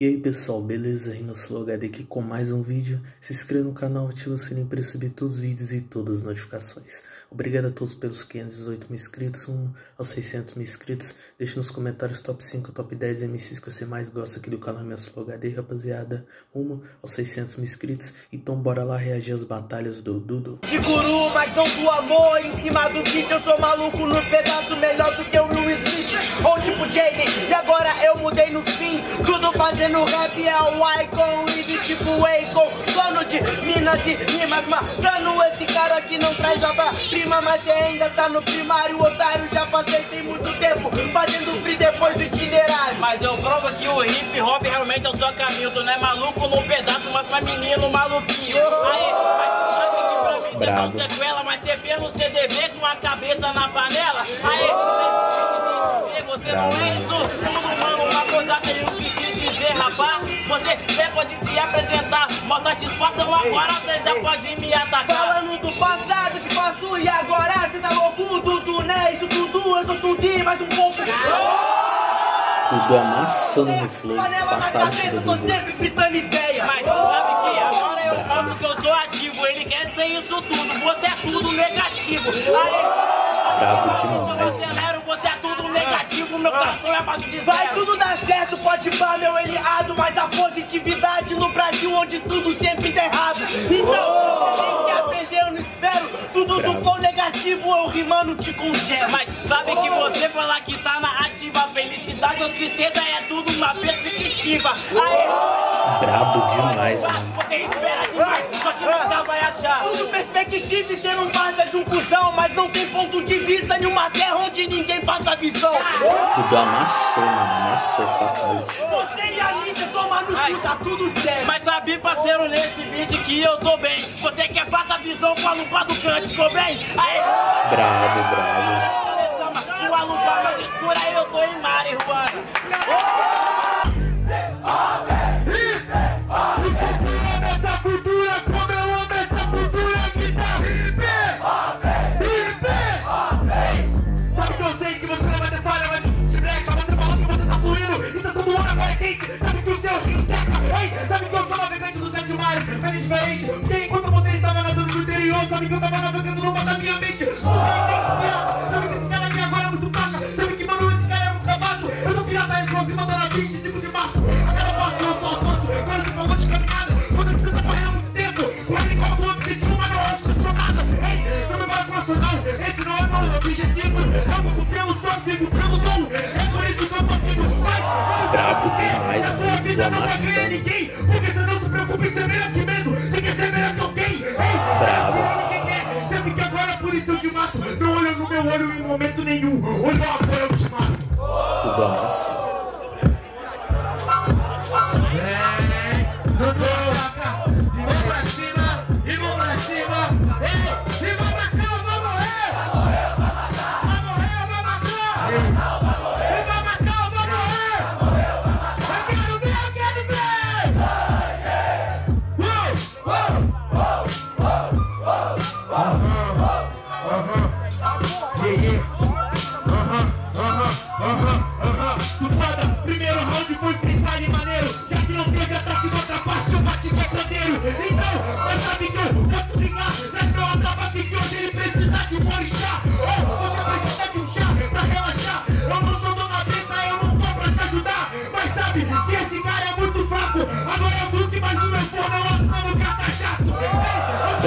E aí pessoal, beleza? RinoSlowHD aqui com mais um vídeo. Se inscreva no canal, ative o sininho para receber todos os vídeos e todas as notificações. Obrigado a todos pelos 518 mil inscritos, rumo aos 600 mil inscritos. Deixe nos comentários top 5, top 10 MCs que você mais gosta aqui do canal RinoSlowHD, rapaziada. Rumo aos 600 mil inscritos. Então bora lá reagir às batalhas do Dudu. De guru, mas não do amor Em cima do beat eu sou maluco no pedaço Melhor do que o Will Smith ou tipo Jaden E agora eu mudei no fim Tudo fazendo rap é o Icon Live tipo Akon. Dono de minas e rimas Matando esse cara que não traz a prima Mas você ainda tá no primário Otário, já passei tem muito tempo. Fazendo free depois do itinerário. Mas eu provo que o hip hop realmente é o seu caminho. Tu não é maluco num pedaço, mas pra menino maluquinho. Aí, aí, você Bravo. só sequela, mas você vê no CDV com a cabeça na panela. Aí, você, você não é isso? Tudo, mano. Uma coisa que eu quis te dizer, rapaz. Você até pode se apresentar, mas satisfação agora você já pode me atacar. Falando do passado, te faço e agora Cê tá louco, Dudu, né? Isso tudo, eu sou tudo e mais um pouco Dudu amassando no flow, cabeça, do Dudu. sempre fritando ideia Mas sabe que agora eu mostro que eu sou ativo. Ele quer ser isso tudo, você é tudo negativo. Aí, Brabo eu demais, acelero, você é tudo negativo. Meu coração é abaixo de Vai zero. tudo dar certo, pode pá, meu errado Mas a positividade no Brasil onde tudo sempre dá errado. Então, você tem que aprender, eu não espero. Tudo do flow negativo, eu rimando te congelo. Mas sabe que você falar que tá na Felicidade ou tristeza é tudo uma perspectiva Aê, Brabo demais, mano. você espera demais, só que nunca vai achar Tudo perspectiva e você não passa de um cuzão Mas não tem ponto de vista em uma terra onde ninguém passa visão Dudu amassou, mano. Amassou fatality. Você e a mídia toma no cu, tá tudo certo Mas sabe, parceiro, nesse beat que eu tô bem Você quer passar visão com a lupa do cante, tô bem? Aê, Brabo, brabo. Com a lupa mais escura eu tô em marihuana Sabe que o seu rio seca, ei Sabe que eu sou navegante dos sete mares, mas é diferente Porque enquanto você estava nadando no interior Sabe que eu tava navegando no mar da minha mente objetivo Eu vou cumprir o sonho, fico pelo É por isso que eu consigo mais Brabo demais, mano. amassando. ninguém. Porque você não se preocupa em ser melhor que mesmo. Você quer ser melhor que alguém ninguém quer Sabe que agora por isso eu te mato. Não olha no meu olho em momento nenhum. Olha Aham, aham, aham, aham. Tu foda, primeiro round foi freestyle maneiro. Já que não teve ataque na outra parte, eu bati com pandeiro. Então, mas sabe que eu vou cozinhar. Traz meu atabaque que hoje ele precisa de um orixá. Oh, você precisa de um chá pra relaxar. Eu não sou dona preta, eu não tô pra te ajudar. Mas sabe que esse cara é muito fraco. Agora o Duque, mas o meu forno é o assado, cara tá chato. Ei, eu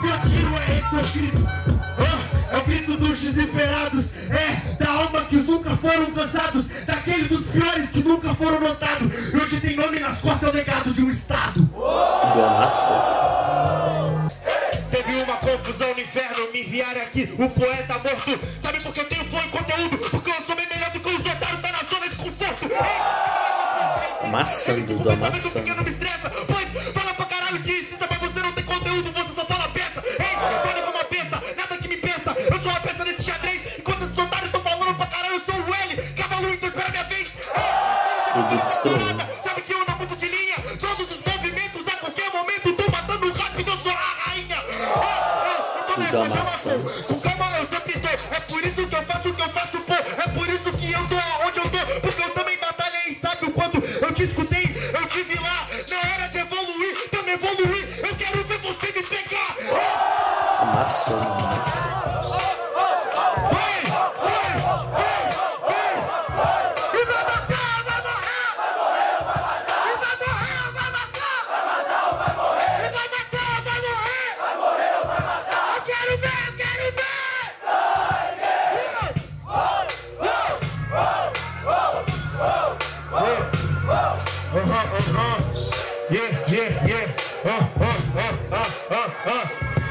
pior tiro é esse o grito. Ah, É o grito dos desesperados. É, da alma que nunca foram cansados Daquele dos piores que nunca foram notados. E hoje tem nome nas costas, é o legado de um estado. Dudu amassou. Teve uma confusão no inferno, me enviaram aqui o poeta morto. Sabe por que eu tenho flow Amassando, Porque amassando. não me estressa, pois fala pra caralho de ensina, mas você não tem conteúdo, você só fala peça. Ei, fala como uma peça, nada que me pensa. Eu sou uma peça nesse xadrez, enquanto esses otários estão falando pra caralho, eu sou o L, cavalo em dois espera minha vez. Dudu destruindo. Sabe que eu não mudo de linha. Todos os movimentos a qualquer momento. Tô matando rápido, eu sou a rainha. Tudo amassando. O calma eu sempre tô. É por isso que eu faço o que eu faço, pô. É por isso que eu tô aonde eu tô.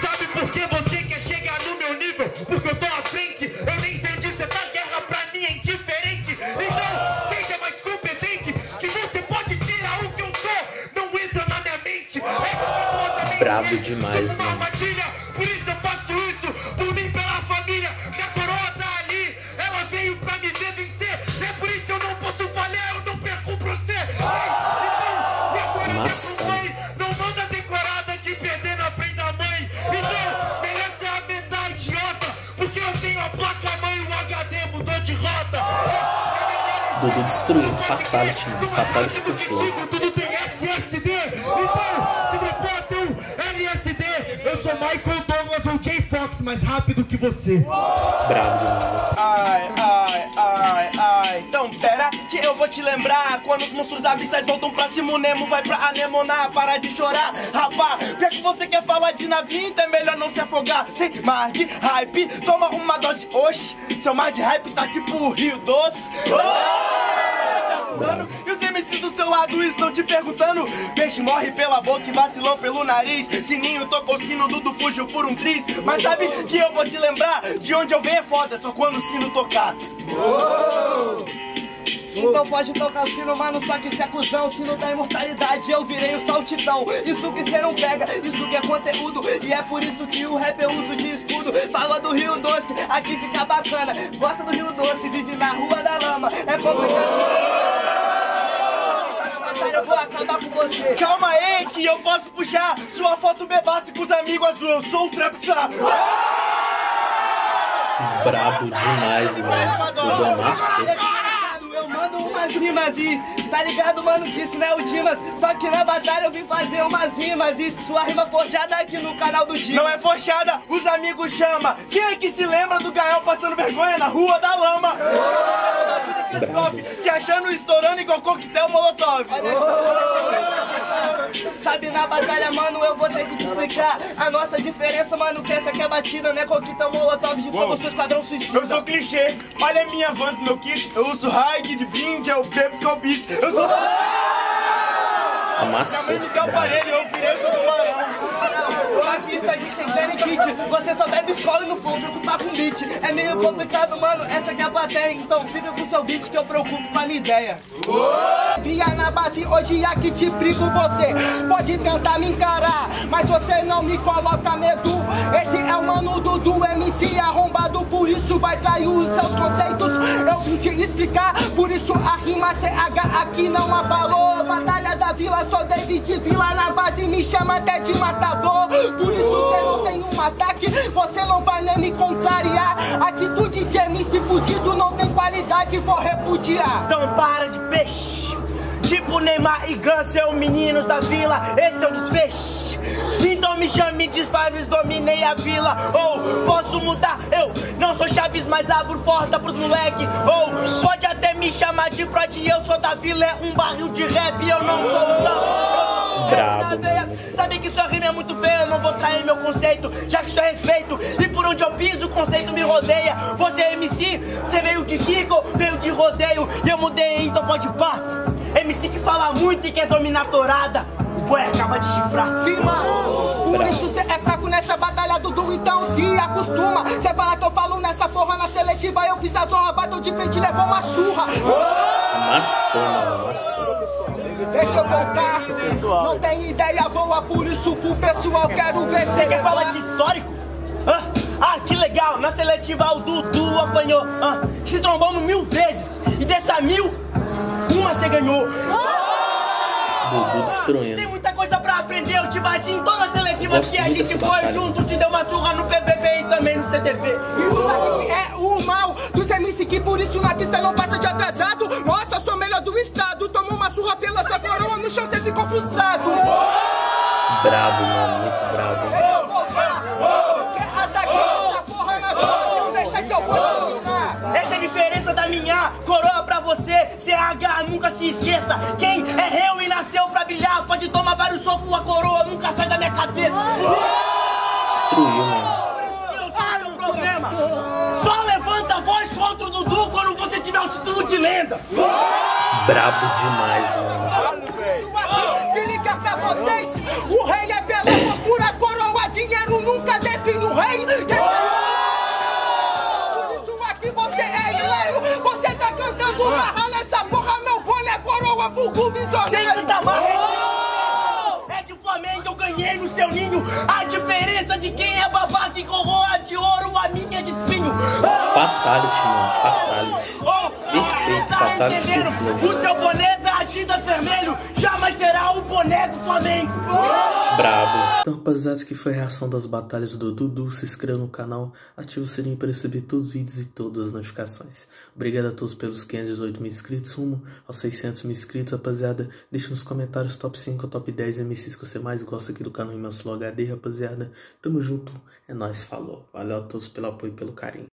Sabe por que você quer chegar no meu nível? Porque eu tô à frente. Eu nem sei onde você tá. Guerra pra mim é indiferente. Então, seja mais competente. Que você pode tirar o que eu sou. Não entra na minha mente. É Brabo demais, uma mano. armadilha. Por isso eu faço isso. Por mim, pela família. Minha coroa tá ali. Ela veio pra me ver vencer. É por isso que eu não posso falhar. Eu não perco pra você. Então, Dudu destruindo. Fatality, mano. Fatality com SSD. Então, um LSD, eu sou Michael Douglas ou Jay Fox, mais rápido que você. Brabo demais. Ai, ai, ai, ai. Então, pera que eu vou te lembrar. Quando os monstros abissais voltam pra cima, o Nemo vai pra anemonar. Para de chorar, rapá. Já que você quer falar de navio, então é melhor não se afogar. Sem mar de hype, toma uma dose. Oxi, seu mar de hype tá tipo Rio Doce. E os MC do seu lado estão te perguntando. Peixe morre pela boca e vacilou pelo nariz. Sininho tocou sino, Dudu fugiu por um triz. Mas sabe que eu vou te lembrar De onde eu venho é foda, só quando o sino tocar. Então pode tocar o sino, mano, só que se é cuzão. Sino da imortalidade, eu virei o saltitão. Isso que cê não pega, isso que é conteúdo. E é por isso que o rap eu uso de escudo. Fala do Rio Doce, aqui fica bacana. Gosta do Rio Doce, vive na rua da lama. É complicado eu vou acabar com você. Calma aí que eu posso puxar Sua foto bebasse com os amigos azul. Eu sou o Trapstar Brabo demais, mano. Dudu amassou. Eu mando umas rimas e tá ligado, mano, que isso não é o Dimas? Só que na batalha eu vim fazer umas rimas E sua rima forjada aqui no canal do Dimas. Não é forchada, os amigos chama. Quem é que se lembra do Gael passando vergonha na rua da lama? Se achando estourando igual coquetel molotov Sabe, na batalha, mano, eu vou ter que te explicar A nossa diferença, mano, que essa aqui é batida, né? Coquetão molotov de como seu esquadrão suicida Eu sou clichê, olha a minha Vans no meu kit Eu uso high de blind, é o Bebs com beats Eu sou... Amassou. Minha mãe me deu aparelho, eu virei tudo Só que isso aqui tem Kit Você só bebe escola e no flow preocupar com beat. É meio complicado, mano, essa aqui é a plateia. Então fica com seu beat que eu preocupo com a minha ideia. Cria na base, hoje aqui te brigo você. Pode tentar me encarar, mas você não me coloca medo. Esse é o mano Dudu, MC arrombado Por isso vai trair os seus conceitos. Eu vim te explicar, por isso a rima CH aqui não abalou. Batalha da Vila, David Vila Na base me chama até de matador. Por isso você não tem um ataque Você não vai nem me contrariar. Atitude de MC fudido não tem qualidade, vou repudiar. Então para de peixe Tipo Neymar e Gans, são meninos da vila. Esse é o desfecho Então me chame de Faves, dominei a vila. Ou posso mudar, eu não sou Chaves Mas abro porta pros moleque. Ou pode até me chamar de Freud Eu sou da vila, é um barril de rap Eu não sou o Sam Brabo, Sabe que sua rima é muito feia, eu não vou trair meu conceito Já que isso é respeito. E por onde eu piso o conceito me rodeia. Você é MC, você veio de circo, veio de rodeio E eu mudei, então pode pá. MC que fala muito e quer dominar a torada O boi acaba de chifrar. Sim, mano. Por isso cê é fraco nessa batalha, Dudu, então se acostuma. Cê fala que eu falo nessa porra na seletiva, eu fiz a zorra, bateu de frente e levou uma surra. Mano. Amassou. Deixa eu voltar. Não tem ideia boa, por isso pro pessoal quero ver Você quer falar de histórico? Hã? Ah, que legal! Na seletiva o Dudu apanhou. Ah, se trombamos mil vezes. E dessa mil, uma você ganhou. Dudu Tem muita coisa pra aprender. Eu te bati em todas as seletivas que a gente foi batalha. junto. Te deu uma surra no PBB e também no CTV. Isso daqui é o mal dos MC que por isso na pista não nunca se esqueça. Quem é réu e nasceu pra brilhar pode tomar vários socos. A coroa nunca sai da minha cabeça. Destruiu, mano. Eu sei o problema. Só levanta a voz contra o Dudu quando você tiver o título de lenda. Brabo demais, mano. Se liga pra vocês, o rei é vulgo Sem tanta marra. É de Flamengo, eu ganhei no seu ninho. A diferença de quem é babaca e coroa de ouro, a minha é de espinho. Fatality, mano. Fatality. Perfeito, Tá fatality do. O seu boné da Adidas vermelho jamais será o boné do Flamengo. Brabo. Então, rapaziada, que foi a reação das batalhas do Dudu. Se inscreva no canal, ative o sininho para receber todos os vídeos e todas as notificações. Obrigado a todos pelos 518 mil inscritos, rumo aos 600 mil inscritos, rapaziada. Deixa nos comentários top 5 ou top 10 MCs que você mais gosta aqui do canal Imenso HD, rapaziada. Tamo junto, é nóis, falou. Valeu a todos pelo apoio e pelo carinho.